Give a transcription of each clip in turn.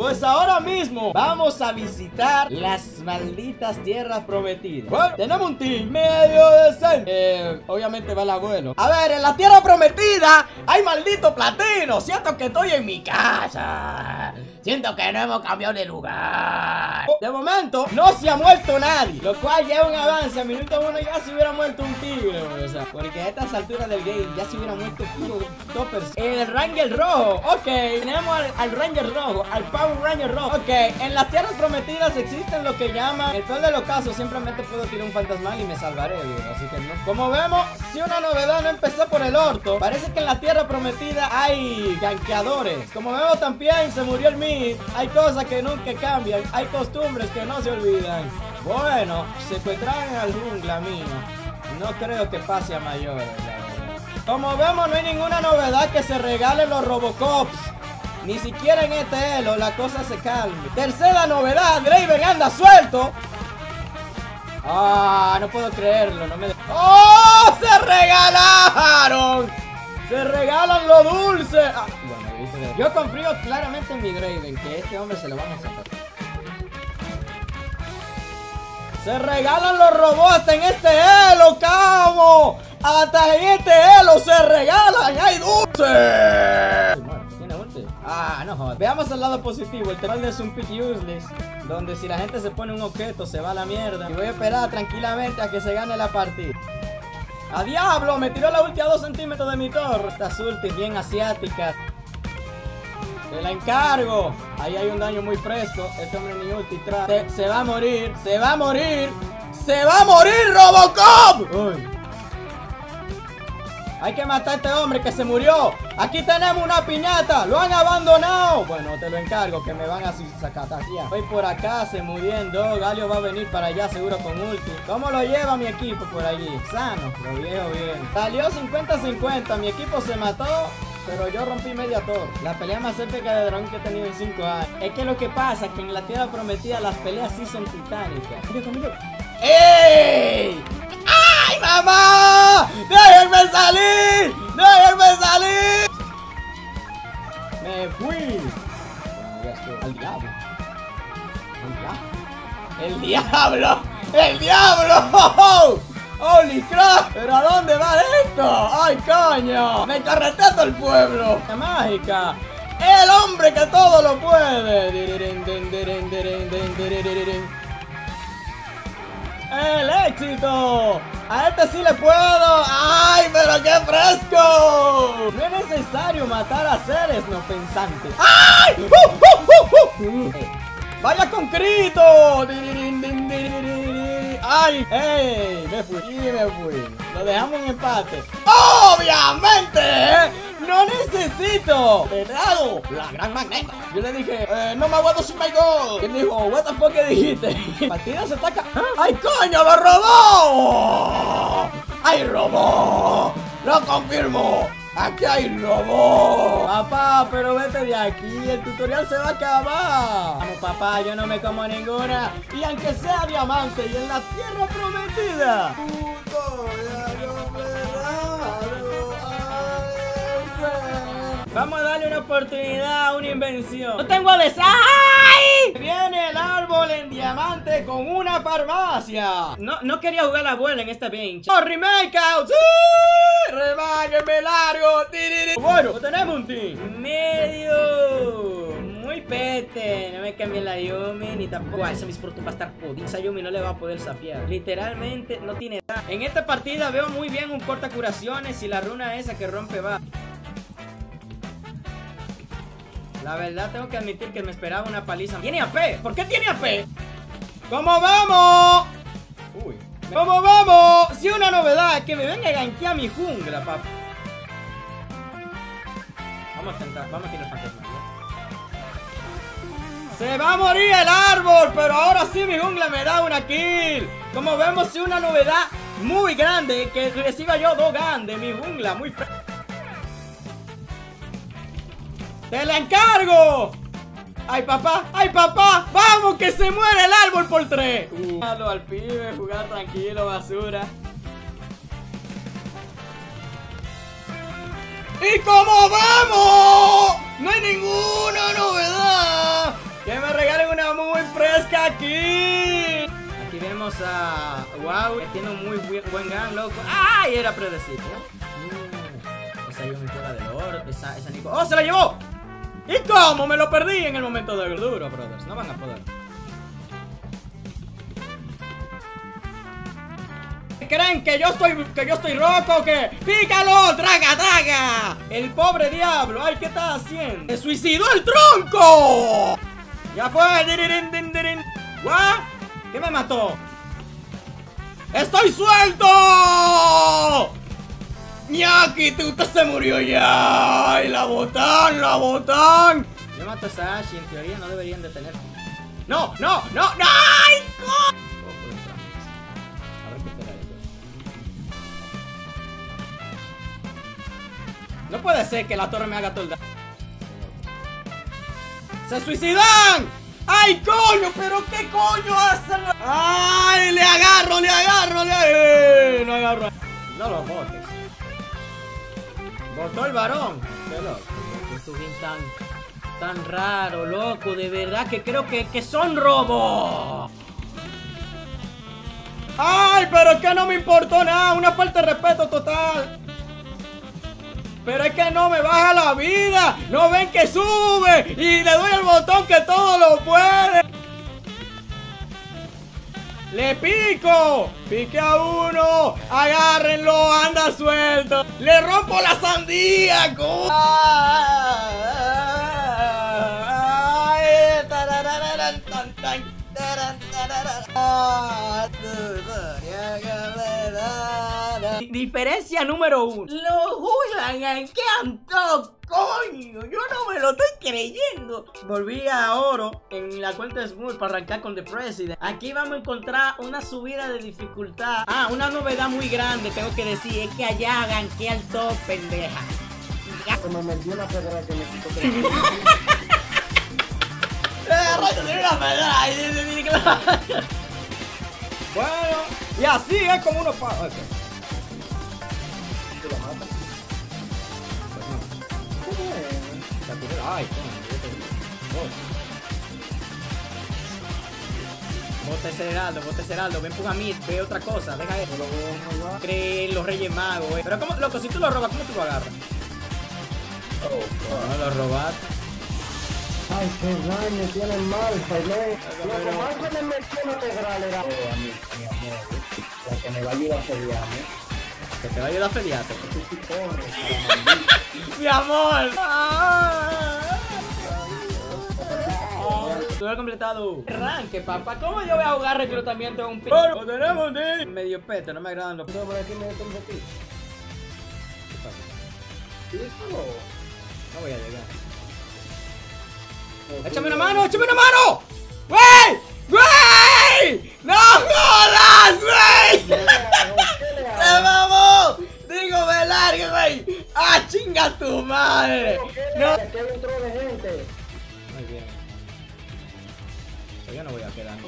Pues ahora mismo vamos a visitar las malditas tierras prometidas. Bueno, tenemos un team medio decente. Eh, obviamente va el abuelo. A ver, en la tierra prometida hay maldito platino. Siento que estoy en mi casa. Siento que no hemos cambiado de lugar. De momento, no se ha muerto nadie. Lo cual es un avance. A minuto uno ya se hubiera muerto un tigre. O sea, porque a estas alturas del game ya se hubiera muerto toppers. El Ranger rojo. Ok, tenemos al, al Ranger rojo. Al Power Ranger rojo. Ok, en las tierras prometidas existen lo que llaman. El peor de los casos, simplemente puedo tirar un fantasmal y me salvaré, Así que no. Como vemos, si una novedad no empezó por el orto, parece que en la tierra prometida hay ganqueadores. Como vemos también, se murió el hay cosas que nunca cambian, hay costumbres que no se olvidan. Bueno, secuestraron al jungla mío. No creo que pase a mayores, Como vemos, no hay ninguna novedad que se regalen los Robocops. Ni siquiera en este elo la cosa se calme. Tercera novedad, Draven anda suelto. Ah, no puedo creerlo, no me... ¡Oh! ¡Se regalaron! ¡Se regalan lo dulce! Ah, yo confío claramente en mi Draven, que este hombre se lo van a sacar. Se regalan los robots en este elo, cabo. Hasta en este elo se regalan. ¡Hay dulce! Ah, no. Veamos el lado positivo. El tema es un pick useless. Donde si la gente se pone un objeto, se va a la mierda. Y voy a esperar tranquilamente a que se gane la partida. ¡A diablo! Me tiró la ulti a 2 centímetros de mi torre. Estas ulti bien asiáticas. Te la encargo. Ahí hay un daño muy fresco. Este hombre ni ulti trae. Se, va a morir. Se va a morir. Se va a morir, Robocop. Hay que matar a este hombre que se murió. Aquí tenemos una piñata. Lo han abandonado. Bueno, te lo encargo que me van a sacar Voy por acá, se muriendo. Galio va a venir para allá seguro con ulti. ¿Cómo lo lleva mi equipo por allí? Sano. Lo veo bien. Salió 50-50. Mi equipo se mató. Pero yo rompí media torre. La pelea más épica de dragón que he tenido en 5 años. Es que lo que pasa es que en la tierra prometida las peleas sí son titánicas. ¡Ey! ¡Ay, mamá! ¡Déjenme salir! ¡Déjenme salir! Me fui. Bueno, ya estoy. Al diablo. El diablo. ¡El diablo! ¡Holy crap! ¿Pero a dónde va esto? ¡Ay, coño! ¡Me carretea todo el pueblo! ¡La mágica! ¡El hombre que todo lo puede! ¡El éxito! ¡A este sí le puedo! ¡Ay, pero qué fresco! No es necesario matar a seres no pensantes. ¡Ay! ¡Uh, uh, uh, ¡Vaya con grito! ¡Ay! ¡Ey! Me fui, me fui. Lo dejamos en empate. ¡Obviamente! ¡No necesito! ¡Cerrado! La gran magneta. Yo le dije, eh, no me aguanto sin my goal. Y él dijo, what the fuck que dijiste? Partida se ataca. ¡Ay, coño! ¡Lo robó! ¡Ay, robó! ¡Lo confirmo! ¡Aquí hay robo! Papá, pero vete de aquí, el tutorial se va a acabar. Vamos, papá, yo no me como ninguna. Y aunque sea diamante y en la tierra prometida. Vamos a darle una oportunidad a una invención. ¡No tengo a ¡Ay! Viene el árbol en diamante con una farmacia. No, no quería jugar la abuela en esta bench. ¡Oh, remake out! ¡Sí! ¡Remáguenme largo! Bueno, pues tenemos un team. Medio muy pete. No me cambien la Yumi ni tampoco. esa mis va a estar jodida. Esa Yumi no le va a poder safiar. Literalmente no tiene nada. En esta partida veo muy bien un corta curaciones y la runa esa que rompe va. La verdad tengo que admitir que me esperaba una paliza. ¿Tiene AP? ¿Por qué tiene AP? ¿Cómo vamos? Uy. ¿Cómo vamos? Si una novedad, que me venga a gankear mi jungla, papá. Vamos a intentar, vamos a tirar fantasma. Se va a morir el árbol, pero ahora sí mi jungla me da una kill. Como vemos, si una novedad muy grande, que reciba yo dos grandes, mi jungla muy fresca. ¡Te la encargo! ¡Ay, papá! ¡Ay, papá! ¡Vamos, que se muere el árbol por tres! Uh. al pibe, jugar tranquilo, basura. ¡Y cómo vamos! ¡No hay ninguna novedad! que aquí. Aquí vemos a Wow, tiene un muy buen, gang, loco. ¡Ay! Era predecible. ¿no? esa yo me fuera del oro. Esa, esa Nico. ¡Oh, se la llevó! ¿Y cómo? Me lo perdí en el momento del duro, brothers. No van a poder. ¿Creen que yo estoy que yo estoy roco o qué? ¡Pícalo! ¡Traga, traga! El pobre diablo, ay, ¿qué está haciendo? ¡Se suicidó el tronco! Ya fue. ¿Qué me mató? ¡Estoy suelto! ¡Ñaki, tú usted se murió ya! ¡Ay, la botan, la botan! Yo mato a esa Ash y en teoría no deberían detener. ¡No, no, no, no! ¡Ay, co- A ver qué espera ellos. No puede ser que la torre me haga todo el daño. ¡Se suicidan! ¡Ay, coño! ¿Pero qué coño hacen? ¡Ay! ¡Le agarro, le agarro, le agarro! ¡No agarro! No lo botes. Botó el varón. Qué loco. Esto es bien tan, tan raro, loco. De verdad que creo que, que son robos. ¡Ay! Pero es que no me importó nada. Una falta de respeto total. Pero es que no me baja la vida. No ven que sube. Y le doy el botón que todo lo puede. Le pico. Pique a uno. Agárrenlo. Anda suelto. Le rompo la sandía. co- Diferencia número uno. Hooligans que han todo, coño. Yo no me lo estoy creyendo. Volví a oro en la cuenta de Smooth para arrancar con The President. Aquí vamos a encontrar una subida de dificultad. Ah, una novedad muy grande, tengo que decir. Es que allá ganqué al top, pendeja. Se me metió la pedra que me quitó Bueno, y así es como uno paga. La primera- Ay, te-. Bota ese heraldo, bota ese heraldo, ven a mí, ve otra cosa, deja eso. Creen los reyes magos, eh. Pero como, loco, si tú lo robas, ¿cómo tú lo agarras? Oh, No lo robaste. Ay, qué daño tienen mal, Jaime. Lo que más que me metió era... Oh, mi, mi amor, la que me va a ayudar a pelearme. Que te va a ayudar a pelearte. Tú sí corres, caramandí. Mi amor. Tú has completado arranque, papá. ¿Cómo yo voy a jugar reclutamiento en un pico? Lo tenemos de medio pete, no me agradan los Tú por aquí me meto un poquito. Díselo. No voy a llegar. ¡Échame una mano! ¡Échame una mano! Madre! ¿Qué le No. Aquí hay un tro de gente. Muy bien. Pero yo no voy a quedar.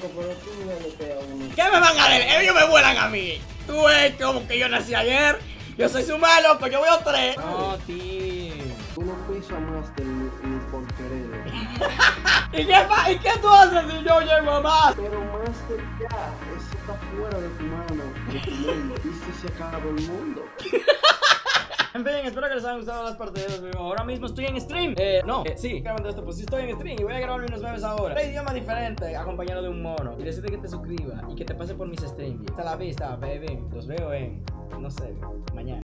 Pero uno. ¿Qué me van a ver? Ellos me vuelan a mí. Tú ves como que yo nací ayer. Yo soy su malo, pues yo veo tres. No, tío. Tú no pisas más del mi porquería. ¿Y qué, ¿Y qué tú haces si yo llego más? Pero más que ya, eso está fuera de tu mano, de tu mente. Y si se acaba el mundo. En fin, espero que les hayan gustado las partidas. mío. Ahora mismo estoy en stream. Eh, no, eh, sí, grabando esto, pues sí estoy en stream y voy a grabar unos memes ahora. Un idioma diferente, acompañado de un mono. Y decirte que te suscribas y que te pase por mis streams. Hasta la vista, baby. Los veo en, no sé, mañana.